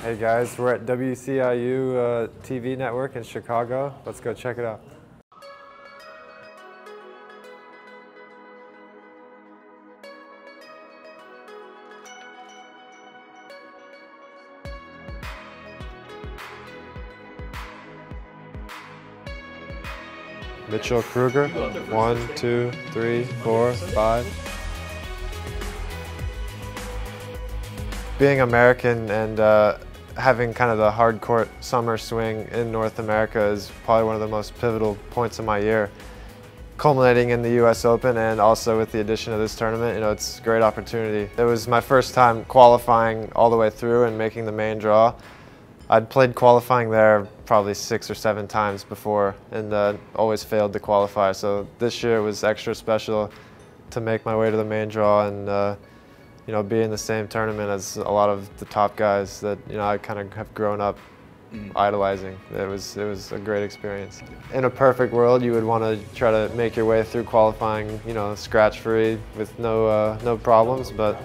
Hey guys, we're at WCIU uh, TV network in Chicago. Let's go check it out. Mitchell Krueger, one, two, three, four, five. Being American and uh, having kind of the hard court summer swing in North America is probably one of the most pivotal points of my year. Culminating in the US Open and also with the addition of this tournament, you know, it's a great opportunity. It was my first time qualifying all the way through and making the main draw. I'd played qualifying there probably six or seven times before and uh, always failed to qualify. So this year was extra special to make my way to the main draw and uh, you know be in the same tournament as a lot of the top guys that you know I kind of have grown up mm. idolizing. It was it was a great experience. In a perfect world, you would want to try to make your way through qualifying, you know, scratch free with no uh, no problems, but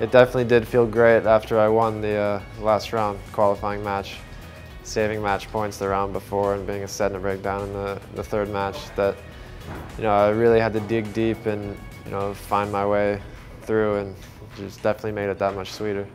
it definitely did feel great after I won the uh, last round qualifying match, saving match points the round before and being a set and a breakdown in the, the third match that, you know, I really had to dig deep and, you know, find my way through and just definitely made it that much sweeter.